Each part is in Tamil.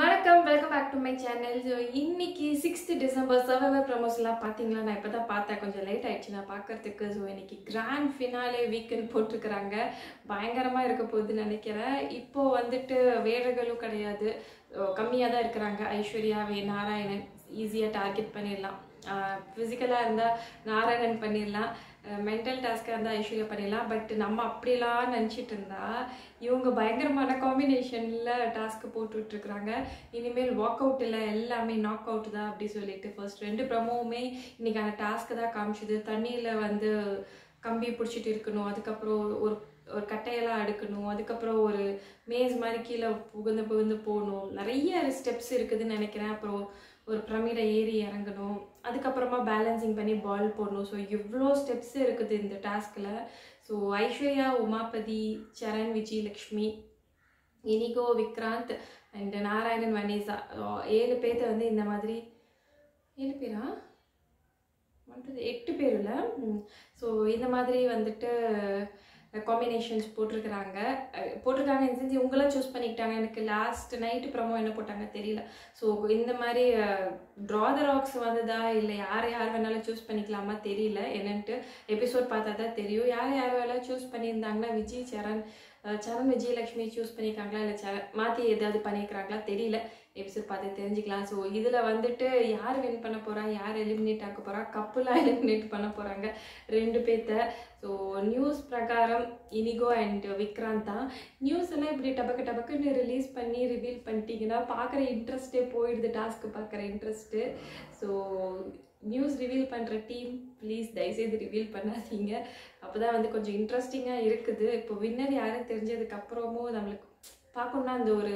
வணக்கம் welcome back to my channel so இன்னைக்கு சிக்ஸ்த் டிசம்பர் சர்வைவர் ப்ரமோஸ்லாம் பார்த்தீங்களா நான் இப்போ தான் பார்த்தேன். கொஞ்சம் லேட் ஆயிடுச்சு நான் பார்க்கறதுக்கு. ஸோ இன்னைக்கு கிராண்ட் ஃபினாலே வீக்கெண்ட் போட்டிருக்கிறாங்க. பயங்கரமாக இருக்க போகுதுன்னு நினைக்கிறேன். இப்போ வந்துட்டு வேடர்களும் கிடையாது. கம்மியாக தான் இருக்கிறாங்க. ஐஸ்வர்யா வே நாராயணன் ஈஸியாக டார்கெட் பண்ணிடலாம். ஃபிசிக்கலாக இருந்தால் நாராயணன் பண்ணிடலாம். மென்டல் டாஸ்க்காக இருந்தால் ஐஸ்வர்யா பண்ணிடலாம். பட் நம்ம அப்படிலாம் நினச்சிட்டு இருந்தா இவங்க பயங்கரமான காம்பினேஷனில் டாஸ்க்கு போட்டுட்ருக்குறாங்க இனிமேல் வாக் அவுட் இல்லை எல்லாமே நாக் அவுட் தான் அப்படி சொல்லிட்டு ஃபர்ஸ்ட் ரெண்டு ப்ரமோவுமே அந்த டாஸ்க்கு தான் காமிச்சுது. தண்ணியில் வந்து கம்பி பிடிச்சிட்டு இருக்கணும். அதுக்கப்புறம் ஒரு ஒரு கட்டையெல்லாம் அடுக்கணும். அதுக்கப்புறம் ஒரு மேஸ் மாதிரி கீழே புகுந்து புகுந்து போகணும். நிறைய ஸ்டெப்ஸ் இருக்குதுன்னு நினைக்கிறேன். அப்புறம் ஒரு பிரமிடை ஏறி இறங்கணும். அதுக்கப்புறமா பேலன்சிங் பண்ணி பால் போடணும். ஸோ இவ்வளோ ஸ்டெப்ஸ் இருக்குது இந்த டாஸ்கில் so Aishwarya Umapathy Saran Vijay Lakshmi Inigo Vikranth and Narayanan Vanessa. ஏழு பேர்த்த வந்து இந்த மாதிரி ஏழு பேரா? ஒன்பது எட்டு பேர் இல்லை? ஸோ இந்த மாதிரி வந்துட்டு காம்பினேஷன்ஸ் போட்டிருக்கிறாங்க. போட்டிருக்காங்க செஞ்சு இவங்களாம் சூஸ் பண்ணிக்கிட்டாங்க. எனக்கு லாஸ்ட் நைட்டு ப்ரமோ என்ன போட்டாங்க தெரியல. ஸோ இந்த மாதிரி ட்ரா த ராக்ஸ் வந்ததா? இல்லை யார் யார் வேணாலும் சூஸ் பண்ணிக்கலாமா? தெரியல. என்னன்ட்டு எபிசோட் பார்த்தா தான் தெரியும். யார் யார் வேணாலும் சூஸ் பண்ணியிருந்தாங்கன்னா விஜய் சரண் சரண் விஜயலட்சுமி சூஸ் பண்ணியிருக்காங்களா இல்லை சர மாற்றி ஏதாவது பண்ணியிருக்கிறாங்களா தெரியல. எபிசோட் பார்த்து தெரிஞ்சுக்கலாம். ஸோ இதில் வந்துட்டு யார் வின் பண்ண போகிறா யார் எலிமினேட் ஆக்க போகிறா கப்புலாம் எலிமினேட் பண்ண போகிறாங்க ரெண்டு பேர்த்த ஸோ நியூஸ் பிரகாரம் இனிகோ அண்ட் விக்ராந்த் தான். நியூஸ் எல்லாம் இப்படி டபக்கு டபக்குன்னு ரிலீஸ் பண்ணி ரிவீல் பண்ணிட்டீங்கன்னா பார்க்குற இன்ட்ரெஸ்ட்டே போயிடுது டாஸ்க்கு பார்க்குற இன்ட்ரெஸ்ட்டு ஸோ நியூஸ் ரிவீல் பண்ணுற டீம் ப்ளீஸ் தயவுசெய்து ரிவீல் பண்ணாதீங்க. அப்போ தான் வந்து கொஞ்சம் இன்ட்ரெஸ்டிங்காக இருக்குது. இப்போ வின்னர் யாரும் தெரிஞ்சதுக்கப்புறமும் நம்மளுக்கு பார்க்கணுன்னா அந்த ஒரு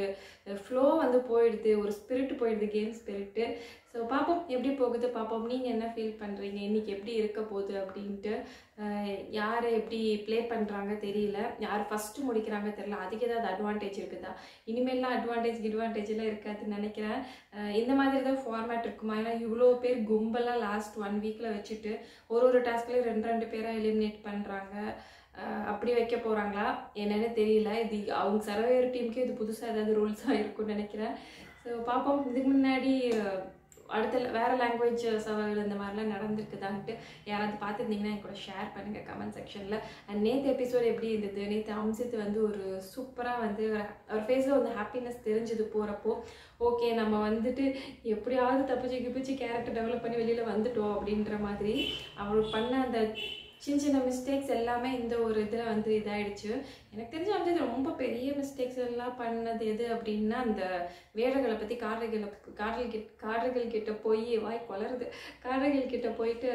ஃப்ளோ வந்து போயிடுது ஒரு ஸ்பிரிட் போயிடுது கேம் ஸ்பிரிட்டு ஸோ பார்ப்போம் எப்படி போகுது பார்ப்போம் நீங்கள் என்ன ஃபீல் பண்ணுறீங்க இன்றைக்கி எப்படி இருக்க போகுது அப்படின்ட்டு யார் எப்படி ப்ளே பண்ணுறாங்க தெரியல. யார் ஃபஸ்ட்டு முடிக்கிறாங்க தெரியல. அதுக்கு ஏதாவது அட்வான்டேஜ் இருக்குதா? இனிமேல்லாம் அட்வான்டேஜ் அட்வான்டேஜ்லாம் இருக்காதுன்னு நினைக்கிறேன். இந்த மாதிரி தான் ஃபார்மேட் இருக்குமா? ஏன்னா இவ்வளோ பேர் கும்பலாக லாஸ்ட் ஒன் வீக்கில் வச்சுட்டு ஒரு ஒரு டாஸ்க்லேயும் ரெண்டு ரெண்டு பேராக எலிமினேட் பண்ணுறாங்க அப்படி வைக்க போகிறாங்களா என்னன்னு தெரியல. இது அவங்க சர்வேயர் டீமுக்கே இது புதுசாக ஏதாவது ரூல்ஸாக இருக்கும்னு நினைக்கிறேன். ஸோ பார்ப்போம். இதுக்கு முன்னாடி அடுத்த வேறு லாங்குவேஜ் சவால் இந்த மாதிரிலாம் நடந்திருக்குதான்ட்டு யாராவது பார்த்துருந்தீங்கன்னா என் கூட ஷேர் பண்ணுங்கள் கமெண்ட் செக்ஷனில் அண்ட் நேற்று எபிசோட் எப்படி இருந்தது? நேற்று அம்சித் வந்து ஒரு சூப்பராக வந்து அவர் ஃபேஸில் வந்து ஹாப்பினஸ் தெரிஞ்சது போகிறப்போ ஓகே நம்ம வந்துட்டு எப்படியாவது தப்பிச்சு கிப்பிச்சு கேரக்டர் டெவலப் பண்ணி வெளியில் வந்துட்டோம் அப்படின்ற மாதிரி அவர் பண்ண அந்த சின்ன சின்ன மிஸ்டேக்ஸ் எல்லாமே இந்த ஒரு இதில் வந்து இதாயிடுச்சு. எனக்கு தெரிஞ்ச வந்து இது ரொம்ப பெரிய மிஸ்டேக்ஸ் எல்லாம் பண்ணது எது அப்படின்னா அந்த வேடர்களை பற்றி காரர்களை காரர்கள் கிட்ட காரர்கள் கிட்ட போய் வாய் கொளருது காரர்கள் கிட்ட போயிட்டு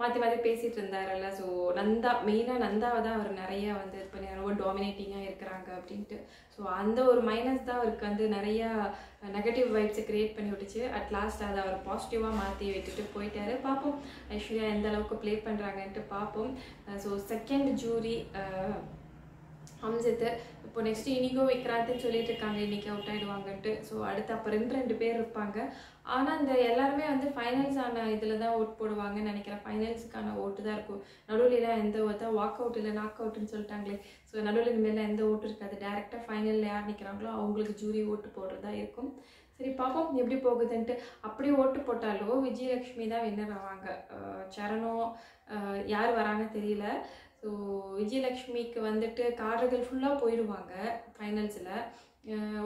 மாற்றி மாற்றி பேசிகிட்டு இருந்தாரல்ல. ஸோ நந்தா மெயினாக நந்தாவை தான் அவர் நிறையா வந்து இது பண்ணி ரொம்ப டாமினேட்டிங்காக இருக்கிறாங்க அப்படின்ட்டு. ஸோ அந்த ஒரு மைனஸ் தான் அவருக்கு வந்து நிறையா நெகட்டிவ் வைப்ஸை க்ரியேட் பண்ணி விட்டுச்சு. அட் லாஸ்ட் அதை அவர் பாசிட்டிவாக மாற்றி விட்டுட்டு போயிட்டாரு. பார்ப்போம். ஐஸ்வர்யா எந்த அளவுக்கு ப்ளே பண்ணுறாங்கன்ட்டு பார்ப்போம். ஸோ செகண்ட் ஜூரி அம்சத்து இப்போ நெக்ஸ்ட் இனிகோ விக்ராந்த்னு சொல்லிட்டு இருக்காங்க இன்னைக்கு அவுட் ஆகிடுவாங்கன்ட்டு ஸோ அடுத்து அப்போ ரெண்டு ரெண்டு பேர் இருப்பாங்க. ஆனால் இந்த எல்லாருமே வந்து ஃபைனல்ஸ் ஆன இதில் தான் ஓட் போடுவாங்கன்னு நினைக்கிறேன். ஃபைனல்ஸுக்கான ஓட்டு தான் இருக்கும். நடுவில் எந்த ஓட்டா வாக் அவுட் இல்லை நாக் அவுட்னு சொல்லிட்டாங்களே. ஸோ நடுவில் இனிமேல் எந்த ஓட்டு இருக்காது. டேரெக்டாக ஃபைனலில் யார் நிற்கிறாங்களோ அவங்களுக்கு ஜூரி ஓட்டு போடுறதா இருக்கும். சரி பார்ப்போம் எப்படி போகுதுன்ட்டு. அப்படி ஓட்டு போட்டாலோ விஜயலட்சுமி தான் வின்னர் ஆவாங்க. சரணோ யார் வராங்க தெரியல. ஸோ விஜயலக்ஷ்மிக்கு வந்துட்டு காரர்கள் ஃபுல்லாக போயிடுவாங்க ஃபைனல்ஸில்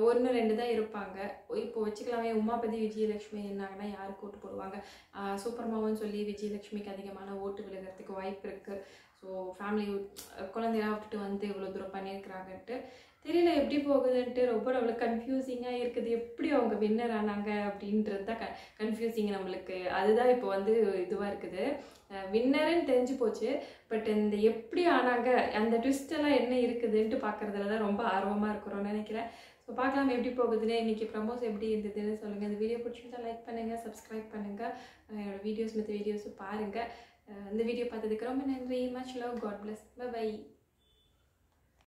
ஒன்று ரெண்டு தான் இருப்பாங்க. இப்போ வச்சுக்கலாமே உமாபதி விஜயலட்சுமி என்னாங்கன்னா யாருக்கு ஓட்டு போடுவாங்க? சூப்பர்மாவும் சொல்லி விஜயலட்சுமிக்கு அதிகமான ஓட்டு விழுகிறதுக்கு வாய்ப்பு இருக்குது ஸோ ஃபேமிலி குழந்தையெல்லாம் விட்டுட்டு வந்து இவ்வளோ தூரம் பண்ணியிருக்கிறாங்கன்ட்டு தெரியல எப்படி போகுதுன்ட்டு ரொம்ப நம்மளுக்கு கன்ஃபியூசிங்காக இருக்குது. எப்படி அவங்க வின்னர் ஆனாங்க அப்படின்றது தான் க கன்ஃபியூசிங் நம்மளுக்கு. அதுதான் இப்போ வந்து இதுவாக இருக்குது. வின்னருன்னு தெரிஞ்சு போச்சு. பட் இந்த எப்படி ஆனாங்க அந்த ட்விஸ்டெல்லாம் என்ன இருக்குதுன்ட்டு பார்க்குறதுல தான் ரொம்ப ஆர்வமாக இருக்கிறோம்னு நினைக்கிறேன். ஸோ பார்க்கலாம் எப்படி போகுதுன்னு. இன்றைக்கி ப்ரமோஸ் எப்படி இருந்ததுன்னு சொல்லுங்கள் இந்த வீடியோ பிடிச்சிருந்தா லைக் பண்ணுங்கள் சப்ஸ்கிரைப் பண்ணுங்கள் என்னோடய வீடியோஸ் மற்ற வீடியோஸும் பாருங்கள் இந்த வீடியோ பார்த்ததுக்கு ரொம்ப நன்றி much love God bless bye